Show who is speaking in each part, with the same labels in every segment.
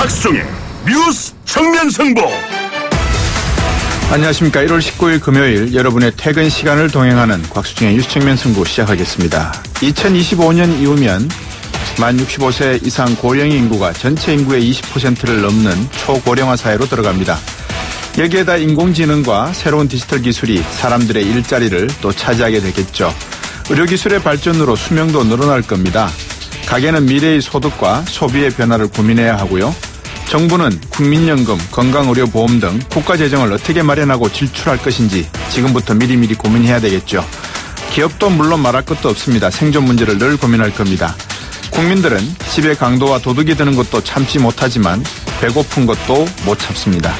Speaker 1: 박수종의 뉴스 정면 승부.
Speaker 2: 안녕하십니까. 1월 19일 금요일 여러분의 퇴근 시간을 동행하는 곽수중의 뉴스청면 승부 시작하겠습니다. 2025년 이후면 만 65세 이상 고령 인구가 전체 인구의 20%를 넘는 초고령화 사회로 들어갑니다. 여기에다 인공지능과 새로운 디지털 기술이 사람들의 일자리를 또 차지하게 되겠죠. 의료기술의 발전으로 수명도 늘어날 겁니다. 가게는 미래의 소득과 소비의 변화를 고민해야 하고요. 정부는 국민연금, 건강의료보험 등 국가 재정을 어떻게 마련하고 질출할 것인지 지금부터 미리미리 고민해야 되겠죠. 기업도 물론 말할 것도 없습니다. 생존 문제를 늘 고민할 겁니다. 국민들은 집의 강도와 도둑이 드는 것도 참지 못하지만 배고픈 것도 못 참습니다.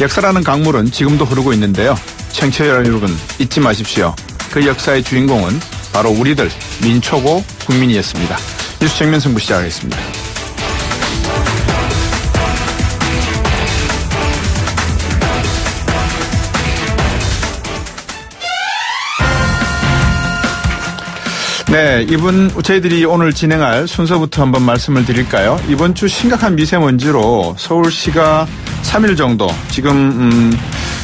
Speaker 2: 역사라는 강물은 지금도 흐르고 있는데요. 청취자 여러분 잊지 마십시오. 그 역사의 주인공은 바로 우리들 민초고 국민이었습니다. 뉴스 정면 승부 시작하겠습니다. 네, 이번 저희들이 오늘 진행할 순서부터 한번 말씀을 드릴까요? 이번 주 심각한 미세먼지로 서울시가 3일 정도 지금 음,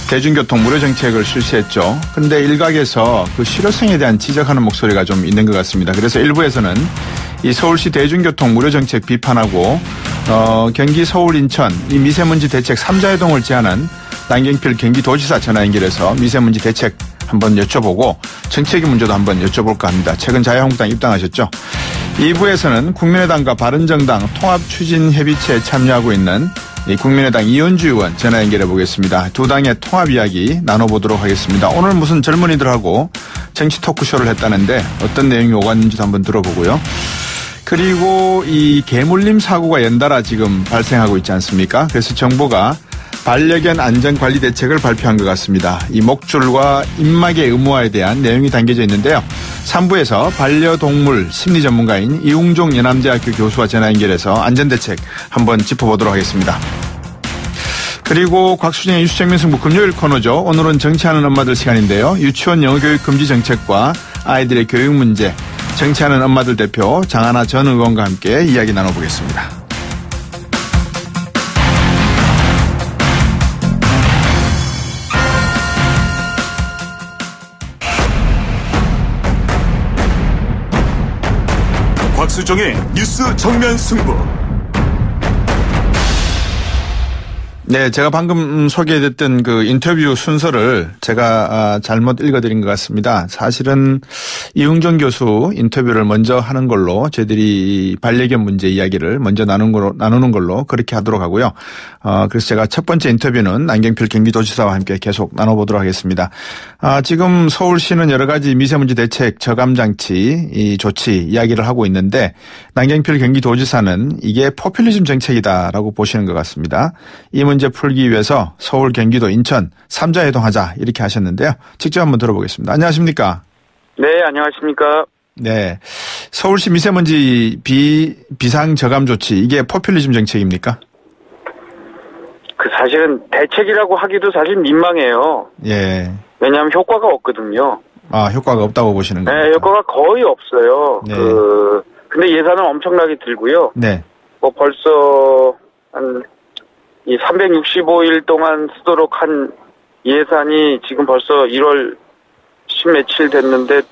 Speaker 2: 대중교통 무료 정책을 실시했죠. 그런데 일각에서 그 실효성에 대한 지적하는 목소리가 좀 있는 것 같습니다. 그래서 일부에서는 이 서울시 대중교통 무료 정책 비판하고 어, 경기 서울 인천 이 미세먼지 대책 3자 회동을 제안한 남경필 경기도지사 전화 연결해서 미세먼지 대책 한번 여쭤보고 정책의 문제도 한번 여쭤볼까 합니다. 최근 자유한국당 입당하셨죠. 2부에서는 국민의당과 바른정당 통합추진협의체에 참여하고 있는 국민의당 이현주 의원 전화 연결해 보겠습니다. 두 당의 통합 이야기 나눠보도록 하겠습니다. 오늘 무슨 젊은이들하고 정치 토크쇼를 했다는데 어떤 내용이 오갔는지도 한번 들어보고요. 그리고 이 개물림 사고가 연달아 지금 발생하고 있지 않습니까? 그래서 정부가 반려견 안전관리 대책을 발표한 것 같습니다. 이 목줄과 입막의 의무화에 대한 내용이 담겨져 있는데요. 3부에서 반려동물 심리 전문가인 이웅종 연암대학교 교수와 전화 연결해서 안전대책 한번 짚어보도록 하겠습니다. 그리고 곽수진의 유수정면 승부 금요일 코너죠. 오늘은 정치하는 엄마들 시간인데요. 유치원 영어교육 금지 정책과 아이들의 교육 문제, 정치하는 엄마들 대표 장하나 전 의원과 함께 이야기 나눠보겠습니다.
Speaker 1: 박수종의 뉴스 정면 승부.
Speaker 2: 네, 제가 방금 소개해드렸던 그 인터뷰 순서를 제가 아, 잘못 읽어드린 것 같습니다. 사실은 이웅정 교수 인터뷰를 먼저 하는 걸로 저희들이 반려견 문제 이야기를 먼저 나누는 걸로, 나누는 걸로 그렇게 하도록 하고요. 어, 그래서 제가 첫 번째 인터뷰는 안경필 경기도지사와 함께 계속 나눠보도록 하겠습니다. 아, 지금 서울시는 여러 가지 미세먼지 대책 저감장치 이 조치 이야기를 하고 있는데 남경필 경기도지사는 이게 포퓰리즘 정책이다라고 보시는 것 같습니다. 이 문제 풀기 위해서 서울, 경기도, 인천 3자 회동하자 이렇게 하셨는데요. 직접 한번 들어보겠습니다. 안녕하십니까?
Speaker 3: 네, 안녕하십니까?
Speaker 2: 네. 서울시 미세먼지 비, 비상 저감 조치 이게 포퓰리즘 정책입니까?
Speaker 3: 그 사실은 대책이라고 하기도 사실 민망해요.
Speaker 2: 예.
Speaker 3: 왜냐하면 효과가 없거든요.
Speaker 2: 아, 효과가 없다고 보시는 거예요?
Speaker 3: 네, 효과가 거의 없어요.
Speaker 2: 네.
Speaker 3: 그 근데 예산은 엄청나게 들고요.
Speaker 2: 네.
Speaker 3: 뭐 벌써 한 이 365일 동안 쓰도록 한 예산이 지금 벌써 1월 10 며칠 됐는데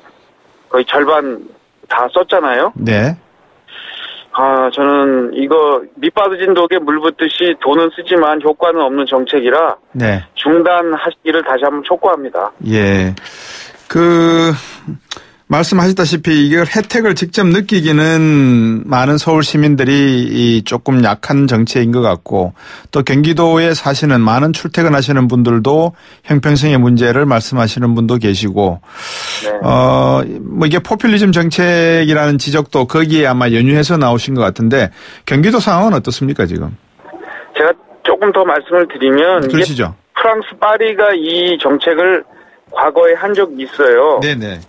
Speaker 3: 거의 절반 다 썼잖아요.
Speaker 2: 네.
Speaker 3: 아, 저는 이거 밑빠진 독에 물 붓듯이 돈은 쓰지만 효과는 없는 정책이라
Speaker 2: 네.
Speaker 3: 중단하시기를 다시 한번 촉구합니다.
Speaker 2: 예. 그, 말씀하셨다시피 이걸 혜택을 직접 느끼기는 많은 서울 시민들이 이 조금 약한 정치인 것 같고 또 경기도에 사시는 많은 출퇴근하시는 분들도 형평성의 문제를 말씀하시는 분도 계시고
Speaker 3: 네.
Speaker 2: 어뭐 이게 포퓰리즘 정책이라는 지적도 거기에 아마 연유해서 나오신 것 같은데 경기도 상황은 어떻습니까 지금?
Speaker 3: 제가 조금 더 말씀을 드리면
Speaker 2: 그러시죠?
Speaker 3: 프랑스 파리가 이 정책을 과거에 한 적이 있어요.
Speaker 2: 네네.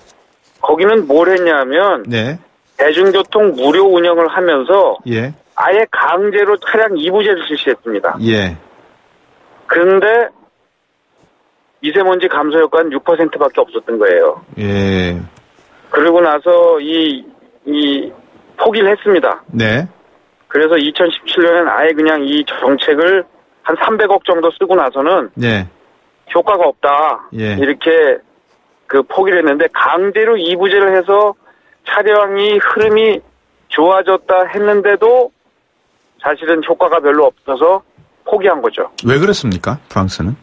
Speaker 3: 거기는 뭘 했냐면
Speaker 2: 네.
Speaker 3: 대중교통 무료 운영을 하면서
Speaker 2: 예.
Speaker 3: 아예 강제로 차량 이부제를 실시했습니다.
Speaker 2: 예.
Speaker 3: 그런데 미세먼지 감소 효과는 6%밖에 없었던 거예요.
Speaker 2: 예.
Speaker 3: 그러고 나서 이, 이, 포기를 했습니다.
Speaker 2: 네.
Speaker 3: 그래서 2017년엔 아예 그냥 이 정책을 한 300억 정도 쓰고 나서는
Speaker 2: 예.
Speaker 3: 효과가 없다.
Speaker 2: 예.
Speaker 3: 이렇게 그 포기를 했는데 강제로 이부제를 해서 차량이 흐름이 좋아졌다 했는데도 사실은 효과가 별로 없어서 포기한 거죠.
Speaker 2: 왜 그랬습니까? 프랑스는?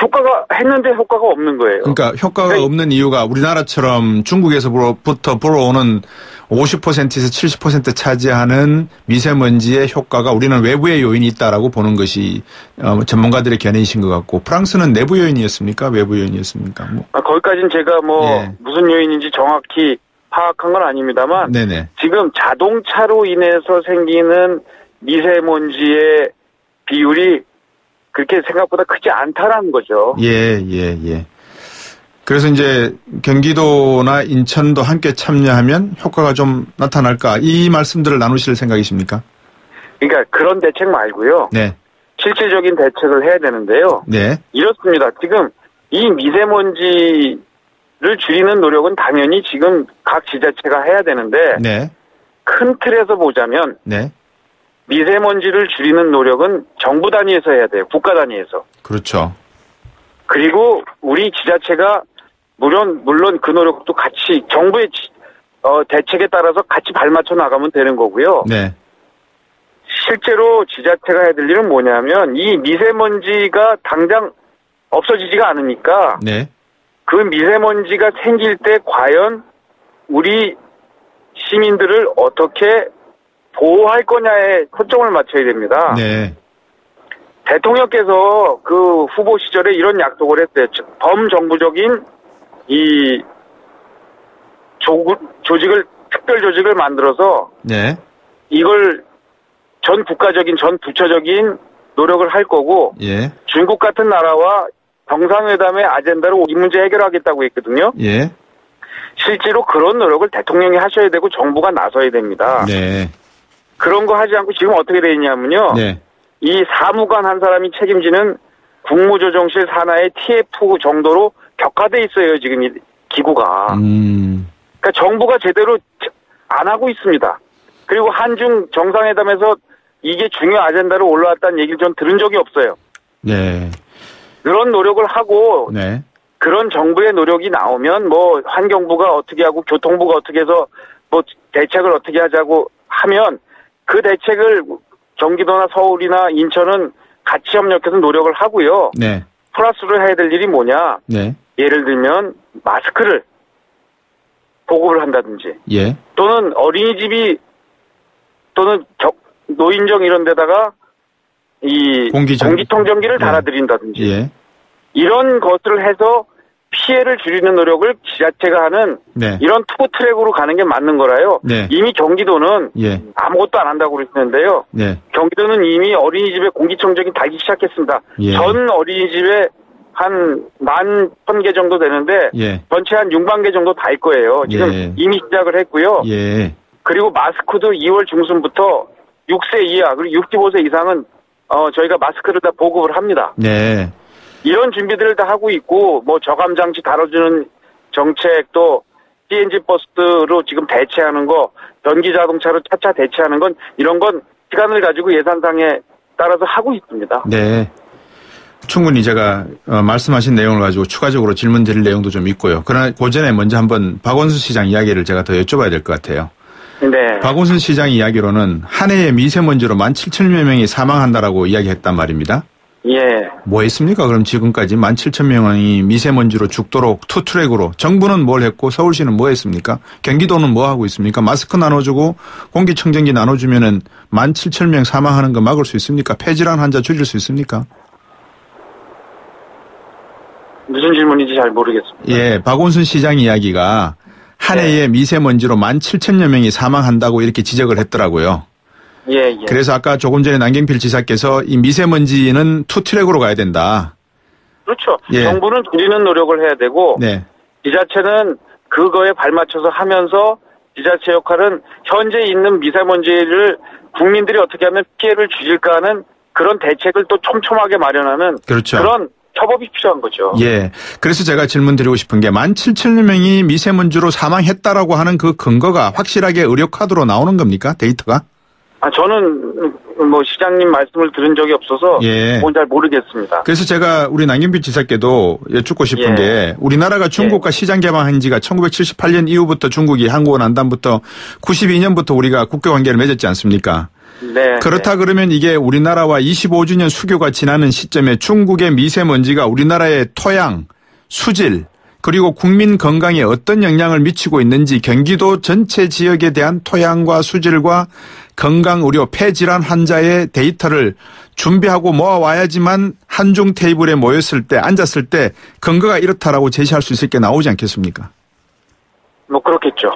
Speaker 3: 효과가 했는데 효과가 없는 거예요.
Speaker 2: 그러니까 효과가
Speaker 3: 네.
Speaker 2: 없는 이유가 우리나라처럼 중국에서부터 불어오는 50%에서 70% 차지하는 미세먼지의 효과가 우리는 외부의 요인이 있다라고 보는 것이 어, 전문가들의 견해이신 것 같고 프랑스는 내부 요인이었습니까? 외부 요인이었습니까? 뭐.
Speaker 3: 아, 거기까지는 제가 뭐
Speaker 2: 예.
Speaker 3: 무슨 요인인지 정확히 파악한 건 아닙니다만
Speaker 2: 네네.
Speaker 3: 지금 자동차로 인해서 생기는 미세먼지의 비율이 그렇게 생각보다 크지 않다라는 거죠.
Speaker 2: 예, 예, 예. 그래서 이제 경기도나 인천도 함께 참여하면 효과가 좀 나타날까 이 말씀들을 나누실 생각이십니까?
Speaker 3: 그러니까 그런 대책 말고요.
Speaker 2: 네,
Speaker 3: 실질적인 대책을 해야 되는데요.
Speaker 2: 네,
Speaker 3: 이렇습니다. 지금 이 미세먼지를 줄이는 노력은 당연히 지금 각 지자체가 해야 되는데
Speaker 2: 네,
Speaker 3: 큰 틀에서 보자면
Speaker 2: 네.
Speaker 3: 미세먼지를 줄이는 노력은 정부 단위에서 해야 돼요. 국가 단위에서.
Speaker 2: 그렇죠.
Speaker 3: 그리고 우리 지자체가 물론 물론 그 노력도 같이 정부의 지- 어, 대책에 따라서 같이 발맞춰 나가면 되는 거고요.
Speaker 2: 네,
Speaker 3: 실제로 지자체가 해야 될 일은 뭐냐면 이 미세먼지가 당장 없어지지가 않으니까
Speaker 2: 네,
Speaker 3: 그 미세먼지가 생길 때 과연 우리 시민들을 어떻게 보호할 거냐에 초점을 맞춰야 됩니다.
Speaker 2: 네,
Speaker 3: 대통령께서 그 후보 시절에 이런 약속을 했대요. 즉, 범정부적인 이 조, 조직을 특별 조직을 만들어서
Speaker 2: 네,
Speaker 3: 이걸 전 국가적인 전 부처적인 노력을 할 거고
Speaker 2: 예,
Speaker 3: 중국 같은 나라와 정상회담의 아젠다로 이 문제 해결하겠다고 했거든요.
Speaker 2: 예,
Speaker 3: 실제로 그런 노력을 대통령이 하셔야 되고 정부가 나서야 됩니다.
Speaker 2: 네,
Speaker 3: 그런 거 하지 않고 지금 어떻게 돼 있냐면요.
Speaker 2: 네,
Speaker 3: 이 사무관 한 사람이 책임지는 국무조정실 산하의 TF 정도로 격화돼 있어요. 지금 이 기구가.
Speaker 2: 음,
Speaker 3: 그러니까 정부가 제대로 안 하고 있습니다. 그리고 한중 정상회담에서 이게 중요 아젠다로 올라왔다는 얘기를 전 들은 적이 없어요.
Speaker 2: 네,
Speaker 3: 그런 노력을 하고
Speaker 2: 네,
Speaker 3: 그런 정부의 노력이 나오면 뭐 환경부가 어떻게 하고 교통부가 어떻게 해서 뭐 대책을 어떻게 하자고 하면 그 대책을 경기도나 서울이나 인천은 같이 협력해서 노력을 하고요.
Speaker 2: 네,
Speaker 3: 플러스로 해야 될 일이 뭐냐?
Speaker 2: 네,
Speaker 3: 예를 들면 마스크를 보급을 한다든지
Speaker 2: 예,
Speaker 3: 또는 어린이집이 또는 겨- 노인정 이런 데다가 이
Speaker 2: 공기정-
Speaker 3: 공기청정기를
Speaker 2: 예.
Speaker 3: 달아드린다든지
Speaker 2: 예,
Speaker 3: 이런 것을 해서 피해를 줄이는 노력을 지자체가 하는
Speaker 2: 네,
Speaker 3: 이런 two track으로 가는 게 맞는 거라요.
Speaker 2: 네.
Speaker 3: 이미 경기도는
Speaker 2: 예,
Speaker 3: 아무것도 안 한다고 그랬는데요.
Speaker 2: 네,
Speaker 3: 경기도는 이미 어린이집에 공기청정기 달기 시작했습니다.
Speaker 2: 예.
Speaker 3: 전 어린이집에 한 만 천 개 정도 되는데
Speaker 2: 예,
Speaker 3: 전체 한 6만 개 정도 달 거예요. 지금
Speaker 2: 예.
Speaker 3: 이미 시작을 했고요.
Speaker 2: 예,
Speaker 3: 그리고 마스크도 2월 중순부터 6세 이하 그리고 65세 이상은 어 저희가 마스크를 다 보급을 합니다.
Speaker 2: 네,
Speaker 3: 이런 준비들을 다 하고 있고 뭐 저감 장치 다뤄주는 정책도 CNG 버스로 지금 대체하는 거 전기 자동차로 차차 대체하는 건 이런 건 시간을 가지고 예산상에 따라서 하고 있습니다.
Speaker 2: 네. 충분히 제가 어, 말씀하신 내용을 가지고 추가적으로 질문 드릴 내용도 좀 있고요. 그러나 그 전에 먼저 한번 박원순 시장 이야기를 제가 더 여쭤봐야 될 것 같아요.
Speaker 3: 네.
Speaker 2: 박원순 시장 이야기로는 한 해에 미세먼지로 17,000여 명이 사망한다라고 이야기했단 말입니다.
Speaker 3: 예.
Speaker 2: 뭐 했습니까? 그럼 지금까지 17,000명이 미세먼지로 죽도록 투트랙으로 정부는 뭘 했고 서울시는 뭐 했습니까? 경기도는 뭐 하고 있습니까? 마스크 나눠주고 공기청정기 나눠주면은 17,000명 사망하는 거 막을 수 있습니까? 폐질환 환자 줄일 수 있습니까?
Speaker 3: 무슨 질문인지 잘 모르겠습니다.
Speaker 2: 예, 박원순 시장 이야기가 한
Speaker 3: 네.
Speaker 2: 해에 미세먼지로 17,000여 명이 사망한다고 이렇게 지적을 했더라고요.
Speaker 3: 예, 예.
Speaker 2: 그래서 아까 조금 전에 남경필 지사께서 이 미세먼지는 two track으로 가야 된다.
Speaker 3: 그렇죠.
Speaker 2: 예.
Speaker 3: 정부는 줄이는 노력을 해야 되고
Speaker 2: 네.
Speaker 3: 지자체는 그거에 발맞춰서 하면서 지자체 역할은 현재 있는 미세먼지를 국민들이 어떻게 하면 피해를 줄일까 하는 그런 대책을 또 촘촘하게 마련하는
Speaker 2: 그렇죠.
Speaker 3: 그런 협업이 필요한 거죠.
Speaker 2: 예. 그래서 제가 질문 드리고 싶은 게 17,000명이 미세먼지로 사망했다라고 하는 그 근거가 확실하게 의료 카드로 나오는 겁니까? 데이터가?
Speaker 3: 아, 저는 뭐 시장님 말씀을 들은 적이 없어서
Speaker 2: 예.
Speaker 3: 그건 잘 모르겠습니다.
Speaker 2: 그래서 제가 우리 남경필 지사께도 여쭙고 싶은
Speaker 3: 예.
Speaker 2: 게 우리나라가 중국과 시장 개방한 지가 1978년 이후부터 중국이 한국을 난 다음부터 92년부터 우리가 국교 관계를 맺었지 않습니까?
Speaker 3: 네.
Speaker 2: 그렇다 그러면 이게 우리나라와 25주년 수교가 지나는 시점에 중국의 미세먼지가 우리나라의 토양, 수질, 그리고 국민 건강에 어떤 영향을 미치고 있는지 경기도 전체 지역에 대한 토양과 수질과 건강 의료 폐질환 환자의 데이터를 준비하고 모아와야지만 한중 테이블에 모였을 때 앉았을 때 근거가 이렇다라고 제시할 수 있을 게 나오지 않겠습니까?
Speaker 3: 뭐 그렇겠죠.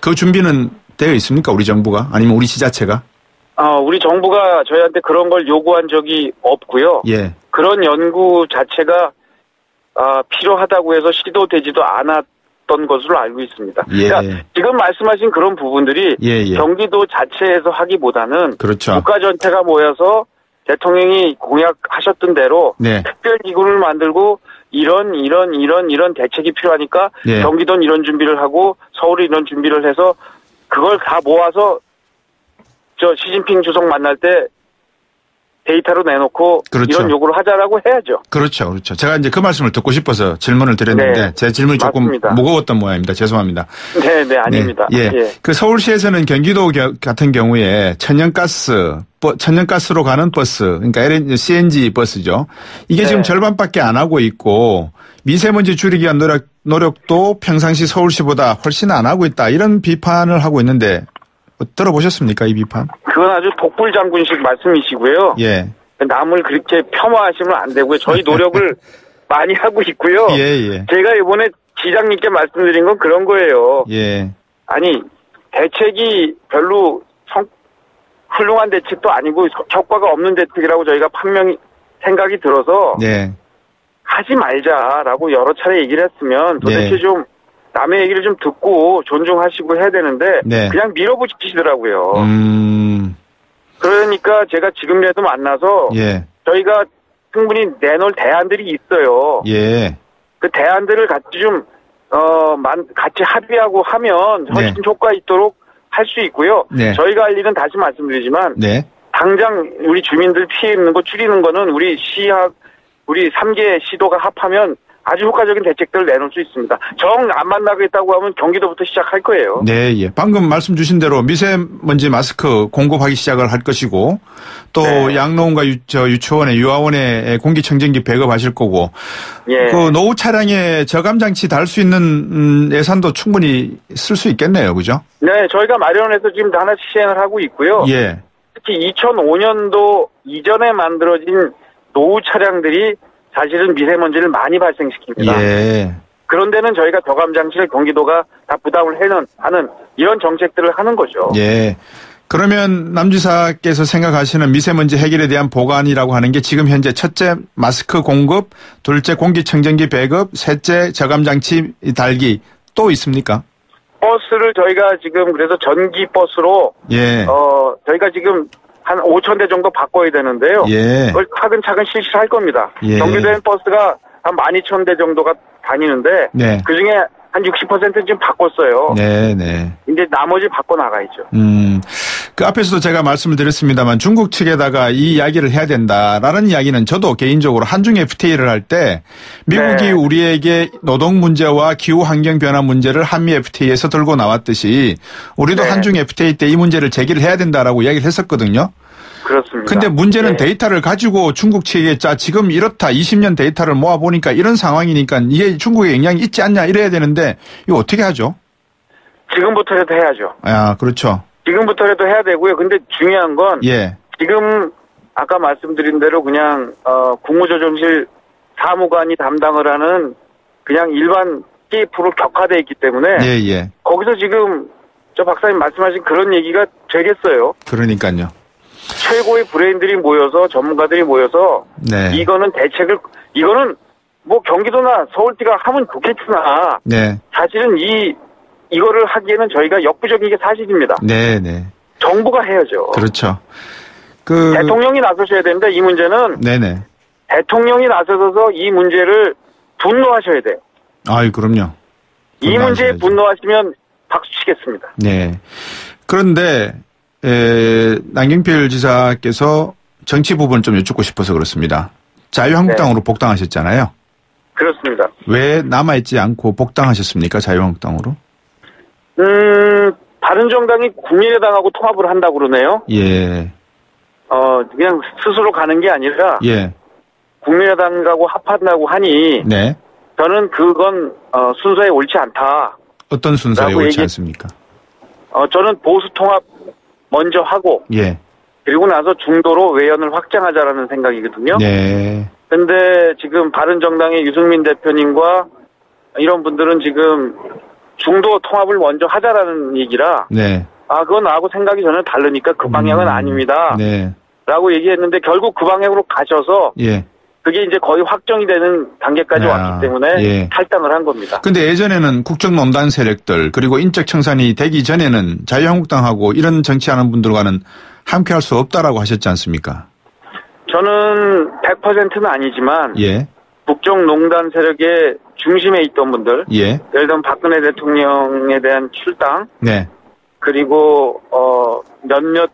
Speaker 2: 그 준비는 되어 있습니까? 우리 정부가 아니면 우리 지자체가?
Speaker 3: 아, 우리 정부가 저희한테 그런 걸 요구한 적이 없고요.
Speaker 2: 예.
Speaker 3: 그런 연구 자체가 아, 필요하다고 해서 시도되지도 않았던 것으로 알고 있습니다.
Speaker 2: 예.
Speaker 3: 그러니까 지금 말씀하신 그런 부분들이
Speaker 2: 예, 예.
Speaker 3: 경기도 자체에서 하기보다는
Speaker 2: 그렇죠.
Speaker 3: 국가 전체가 모여서 대통령이 공약하셨던 대로
Speaker 2: 네.
Speaker 3: 특별 기구를 만들고 이런 이런 이런 이런 대책이 필요하니까
Speaker 2: 예.
Speaker 3: 경기도는 이런 준비를 하고 서울이 이런 준비를 해서 그걸 다 모아서 저 시진핑 주석 만날 때 데이터로 내놓고
Speaker 2: 그렇죠.
Speaker 3: 이런 요구를 하자라고 해야죠.
Speaker 2: 그렇죠, 그렇죠. 제가 이제 그 말씀을 듣고 싶어서 질문을 드렸는데
Speaker 3: 네.
Speaker 2: 제 질문이 조금
Speaker 3: 맞습니다.
Speaker 2: 무거웠던 모양입니다. 죄송합니다.
Speaker 3: 네, 네, 아닙니다.
Speaker 2: 네, 예. 그 서울시에서는 경기도 겨- 같은 경우에 천연가스, 버- 천연가스로 가는 버스, 그러니까 LNG, CNG 버스죠. 이게
Speaker 3: 네.
Speaker 2: 지금 절반밖에 안 하고 있고 미세먼지 줄이기 위한 노력, 노력도 평상시 서울시보다 훨씬 안 하고 있다. 이런 비판을 하고 있는데 어, 들어보셨습니까? 이 비판?
Speaker 3: 그건 아주 독불 장군식 말씀이시고요.
Speaker 2: 예.
Speaker 3: 남을 그렇게 폄하하시면 안 되고요. 저희 노력을 많이 하고 있고요.
Speaker 2: 예, 예.
Speaker 3: 제가 이번에 지장님께 말씀드린 건 그런 거예요.
Speaker 2: 예.
Speaker 3: 아니 대책이 별로 성, 훌륭한 대책도 아니고 효과가 없는 대책이라고 저희가 판명 생각이 들어서
Speaker 2: 네.
Speaker 3: 하지 말자라고 여러 차례 얘기를 했으면 도대체
Speaker 2: 네.
Speaker 3: 좀 남의 얘기를 좀 듣고 존중하시고 해야 되는데
Speaker 2: 네.
Speaker 3: 그냥 밀어붙이시더라고요.
Speaker 2: 음,
Speaker 3: 그러니까 제가 지금이라도 만나서
Speaker 2: 예.
Speaker 3: 저희가 충분히 내놓을 대안들이 있어요.
Speaker 2: 예.
Speaker 3: 그 대안들을 같이 좀, 어, 만, 같이 합의하고 하면 훨씬
Speaker 2: 네.
Speaker 3: 효과 있도록 할 수 있고요.
Speaker 2: 네.
Speaker 3: 저희가 할 일은 다시 말씀드리지만,
Speaker 2: 네.
Speaker 3: 당장 우리 주민들 피해 있는 거 줄이는 거는 우리 시학, 우리 3개 시도가 합하면 아주 효과적인 대책들을 내놓을 수 있습니다. 정 안 만나겠다고 하면 경기도부터 시작할 거예요.
Speaker 2: 네, 예. 방금 말씀 주신 대로 미세먼지 마스크 공급하기 시작을 할 것이고 또
Speaker 3: 네.
Speaker 2: 양로원과 유, 저 유치원에 유아원에 공기청정기 배급하실 거고
Speaker 3: 예.
Speaker 2: 그 노후 차량에 저감 장치 달 수 있는 음, 예산도 충분히 쓸 수 있겠네요. 그죠?
Speaker 3: 네, 저희가 마련해서 지금 하나 시행을 하고 있고요.
Speaker 2: 예.
Speaker 3: 특히 2005년도 이전에 만들어진 노후 차량들이 사실은 미세먼지를 많이 발생시킵니다.
Speaker 2: 예.
Speaker 3: 그런 데는 저희가 저감 장치를 경기도가 다 부담을 해는 하는 이런 정책들을 하는 거죠.
Speaker 2: 예. 그러면 남지사께서 생각하시는 미세먼지 해결에 대한 보관이라고 하는 게 지금 현재 첫째 마스크 공급, 둘째 공기청정기 배급, 셋째 저감 장치 달기 또 있습니까?
Speaker 3: 버스를 저희가 지금 그래서 전기 버스로
Speaker 2: 예.
Speaker 3: 어 저희가 지금 한 5천 대 정도 바꿔야 되는데요.
Speaker 2: 예.
Speaker 3: 그걸 차근차근 실시를 할 겁니다.
Speaker 2: 예.
Speaker 3: 정규된 버스가 한 12,000대 정도가 다니는데
Speaker 2: 네.
Speaker 3: 그 중에 한 60%는 지금 바꿨어요.
Speaker 2: 네, 네.
Speaker 3: 이제 나머지 바꿔 나가야죠.
Speaker 2: 음, 그 앞에서도 제가 말씀을 드렸습니다만 중국 측에다가 이 이야기를 해야 된다라는 이야기는 저도 개인적으로 한중 FTA를 할 때 미국이
Speaker 3: 네.
Speaker 2: 우리에게 노동 문제와 기후 환경 변화 문제를 한미 FTA에서 들고 나왔듯이 우리도
Speaker 3: 네.
Speaker 2: 한중 FTA 때 이 문제를 제기를 해야 된다라고 이야기를 했었거든요.
Speaker 3: 그렇습니다.
Speaker 2: 근데 문제는
Speaker 3: 예.
Speaker 2: 데이터를 가지고 중국 측에 자 지금 이렇다 20년 데이터를 모아 보니까 이런 상황이니까 이게 중국에 영향이 있지 않냐 이래야 되는데 이거 어떻게 하죠?
Speaker 3: 지금부터라도 해야죠.
Speaker 2: 아 그렇죠.
Speaker 3: 지금부터라도 해야 되고요. 근데 중요한 건
Speaker 2: 예,
Speaker 3: 지금 아까 말씀드린 대로 그냥 어, 국무조정실 사무관이 담당을 하는 그냥 일반 TF로 격화돼 있기 때문에
Speaker 2: 예, 예.
Speaker 3: 거기서 지금 저 박사님 말씀하신 그런 얘기가 되겠어요.
Speaker 2: 그러니까요.
Speaker 3: 최고의 브레인들이 모여서 전문가들이 모여서
Speaker 2: 네.
Speaker 3: 이거는 대책을 이거는 뭐 경기도나 서울시가 하면 좋겠으나
Speaker 2: 네,
Speaker 3: 사실은 이 이거를 하기에는 저희가 역부족인 게 사실입니다.
Speaker 2: 네, 네.
Speaker 3: 정부가 해야죠.
Speaker 2: 그렇죠. 그
Speaker 3: 대통령이 나서셔야 되는데 이 문제는
Speaker 2: 네 네.
Speaker 3: 대통령이 나서서 이 문제를 분노하셔야 돼요.
Speaker 2: 아이, 그럼요.
Speaker 3: 이 문제에. 분노하시면 박수 치겠습니다.
Speaker 2: 네. 그런데, 에, 남경필 지사께서 정치 부분 좀 여쭙고 싶어서 그렇습니다. 자유한국당으로 복당하셨잖아요.
Speaker 3: 그렇습니다.
Speaker 2: 왜 남아있지 않고 복당하셨습니까? 자유한국당으로?
Speaker 3: 음, 바른정당이 국민의당하고 통합을 한다고 그러네요.
Speaker 2: 예,
Speaker 3: 어, 그냥 스스로 가는 게 아니라
Speaker 2: 예,
Speaker 3: 국민의당하고 합한다고 하니
Speaker 2: 네.
Speaker 3: 저는 그건 어, 순서에 옳지 않다.
Speaker 2: 어떤 순서에 옳지
Speaker 3: 얘기-
Speaker 2: 않습니까?
Speaker 3: 어, 저는 보수 통합 먼저 하고
Speaker 2: 예,
Speaker 3: 그리고 나서 중도로 외연을 확장하자라는 생각이거든요.
Speaker 2: 네,
Speaker 3: 근데 지금 바른정당의 유승민 대표님과 이런 분들은 지금 중도 통합을 먼저 하자라는 얘기라
Speaker 2: 네.
Speaker 3: 아 그건 나하고 생각이 전혀 다르니까 그 방향은
Speaker 2: 음,
Speaker 3: 아닙니다.
Speaker 2: 네,
Speaker 3: 라고 얘기했는데 결국 그 방향으로 가셔서
Speaker 2: 예.
Speaker 3: 그게 이제 거의 확정이 되는 단계까지
Speaker 2: 아,
Speaker 3: 왔기 때문에
Speaker 2: 예.
Speaker 3: 탈당을 한 겁니다.
Speaker 2: 근데 예전에는 국정농단 세력들 그리고 인적 청산이 되기 전에는 자유한국당하고 이런 정치하는 분들과는 함께 할 수 없다라고 하셨지 않습니까?
Speaker 3: 저는 100%는 아니지만
Speaker 2: 예,
Speaker 3: 국정농단 세력의 중심에 있던 분들
Speaker 2: 예,
Speaker 3: 예를 들면 박근혜 대통령에 대한 출당
Speaker 2: 네,
Speaker 3: 그리고 어 몇몇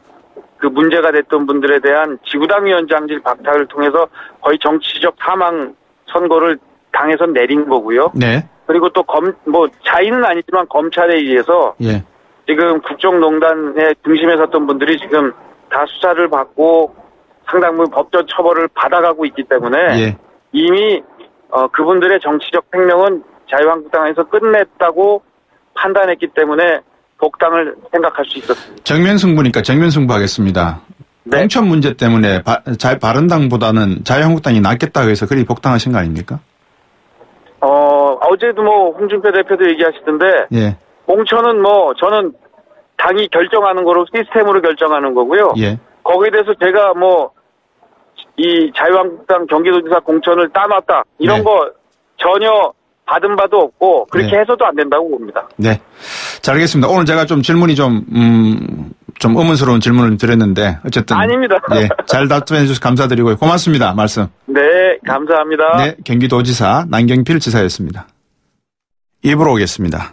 Speaker 3: 그 문제가 됐던 분들에 대한 지구당 위원장직 박탈을 통해서 거의 정치적 사망 선고를 당에서 내린 거고요.
Speaker 2: 네,
Speaker 3: 그리고 또 검 뭐 자의는 아니지만 검찰에 의해서
Speaker 2: 예,
Speaker 3: 지금 국정농단의 중심에 섰던 분들이 지금 다 수사를 받고 상당 부분 법적 처벌을 받아가고 있기 때문에
Speaker 2: 예.
Speaker 3: 이미 어, 그분들의 정치적 생명은 자유한국당에서 끝냈다고 판단했기 때문에 복당을 생각할 수 있었습니다.
Speaker 2: 정면 승부니까 정면 승부하겠습니다.
Speaker 3: 네.
Speaker 2: 공천 문제 때문에 바, 자, 바른당보다는 자유한국당이 낫겠다고 해서 그리 복당하신 거 아닙니까?
Speaker 3: 어, 어제도 뭐 홍준표 대표도 얘기하시던데
Speaker 2: 예,
Speaker 3: 공천은 뭐 저는 당이 결정하는 거로 시스템으로 결정하는 거고요.
Speaker 2: 예,
Speaker 3: 거기에 대해서 제가 뭐 이 자유한국당 경기도지사 공천을 따놨다 이런
Speaker 2: 네.
Speaker 3: 거 전혀 받은 바도 없고 그렇게
Speaker 2: 네.
Speaker 3: 해서도 안 된다고 봅니다.
Speaker 2: 네. 잘 알겠습니다. 오늘 제가 좀 질문이 좀, 음, 좀 의문스러운 질문을 드렸는데, 어쨌든.
Speaker 3: 아닙니다.
Speaker 2: 예, 잘 답변해 주셔서 감사드리고요. 고맙습니다. 말씀.
Speaker 3: 네, 감사합니다.
Speaker 2: 네, 경기도지사 남경필 지사였습니다. 입으로 오겠습니다.